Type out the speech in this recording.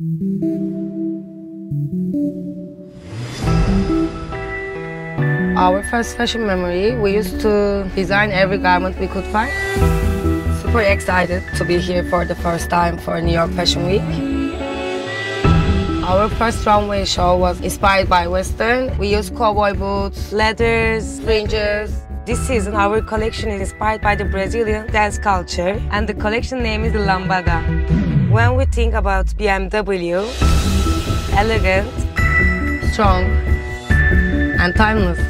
Our first fashion memory, we used to design every garment we could find. Super excited to be here for the first time for New York Fashion Week. Our first runway show was inspired by Western. We used cowboy boots, leathers, fringes. This season, our collection is inspired by the Brazilian dance culture, and the collection name is Lambada. When we think about BMW, elegant, strong, and timeless.